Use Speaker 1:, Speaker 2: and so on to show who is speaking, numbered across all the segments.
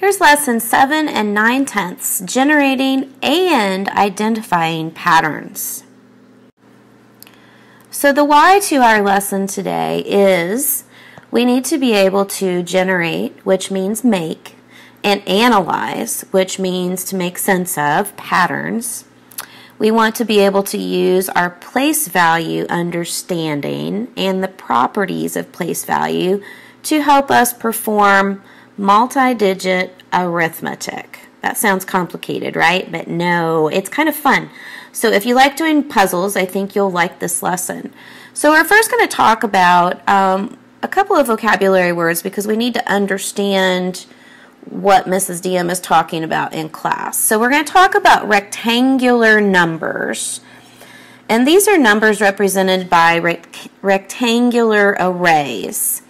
Speaker 1: Here's lesson 7 and 9 tenths, generating and identifying patterns. So the why to our lesson today is we need to be able to generate, which means make, and analyze, which means to make sense of, patterns. We want to be able to use our place value understanding and the properties of place value to help us perform multi-digit arithmetic. That sounds complicated, right? But no, it's kind of fun. So if you like doing puzzles, I think you'll like this lesson. So we're first going to talk about um, a couple of vocabulary words because we need to understand what Mrs. Deom is talking about in class. So we're going to talk about rectangular numbers. And these are numbers represented by rect rectangular arrays.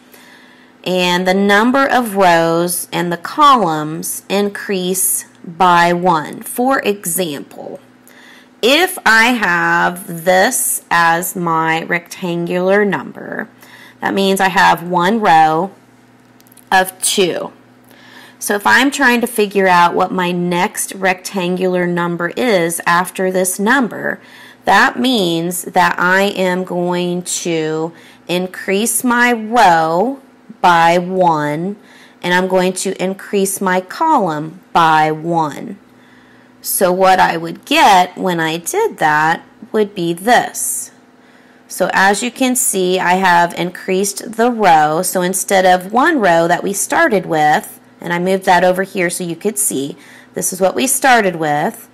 Speaker 1: And the number of rows and the columns increase by one. For example, if I have this as my rectangular number, that means I have one row of two. So if I'm trying to figure out what my next rectangular number is after this number, that means that I am going to increase my row by 1 and I'm going to increase my column by 1. So what I would get when I did that would be this. So as you can see, I have increased the row. So instead of one row that we started with, and I moved that over here so you could see. This is what we started with.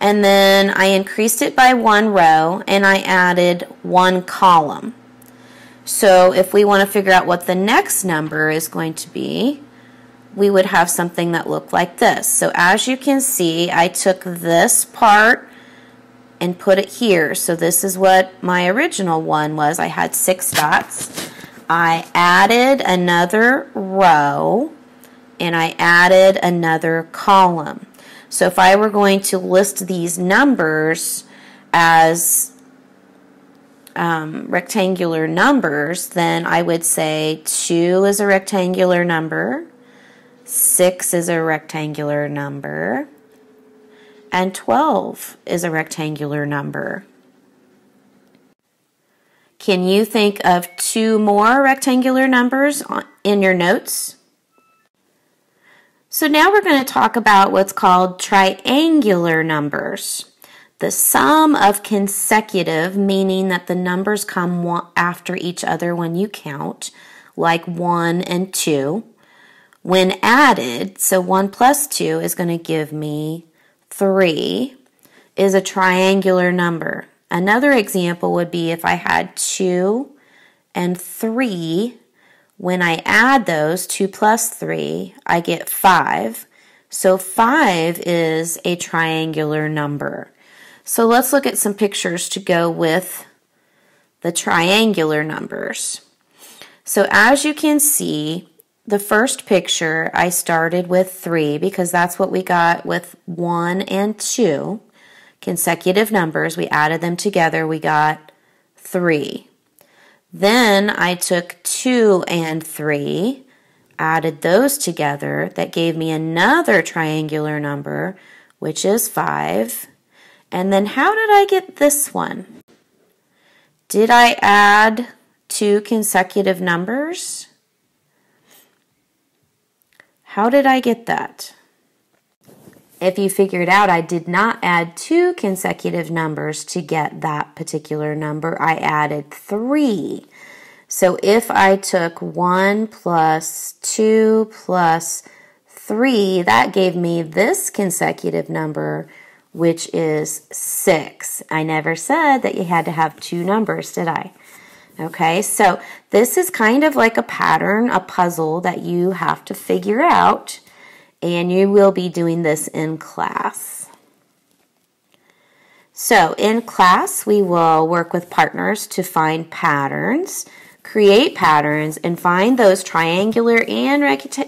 Speaker 1: And then I increased it by one row and I added one column. So if we want to figure out what the next number is going to be, we would have something that looked like this. So as you can see, I took this part and put it here. So this is what my original one was. I had six dots. I added another row and I added another column. So if I were going to list these numbers as um, rectangular numbers, then I would say 2 is a rectangular number, 6 is a rectangular number, and 12 is a rectangular number. Can you think of two more rectangular numbers in your notes? So now we're going to talk about what's called triangular numbers. The sum of consecutive, meaning that the numbers come after each other when you count, like 1 and 2. When added, so 1 plus 2 is going to give me 3, is a triangular number. Another example would be if I had 2 and 3 when I add those, 2 plus 3, I get 5. So 5 is a triangular number. So let's look at some pictures to go with the triangular numbers. So as you can see, the first picture I started with 3 because that's what we got with 1 and 2 consecutive numbers. We added them together, we got 3. Then I took 2 and 3, added those together. That gave me another triangular number, which is 5. And then how did I get this one? Did I add two consecutive numbers? How did I get that? If you figured out I did not add two consecutive numbers to get that particular number, I added three. So if I took 1 plus 2 plus 3, that gave me this consecutive number, which is 6. I never said that you had to have two numbers, did I? Okay, so this is kind of like a pattern, a puzzle that you have to figure out and you will be doing this in class. So in class, we will work with partners to find patterns, create patterns, and find those triangular and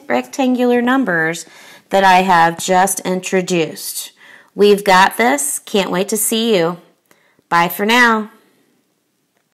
Speaker 1: rectangular numbers that I have just introduced. We've got this. Can't wait to see you. Bye for now.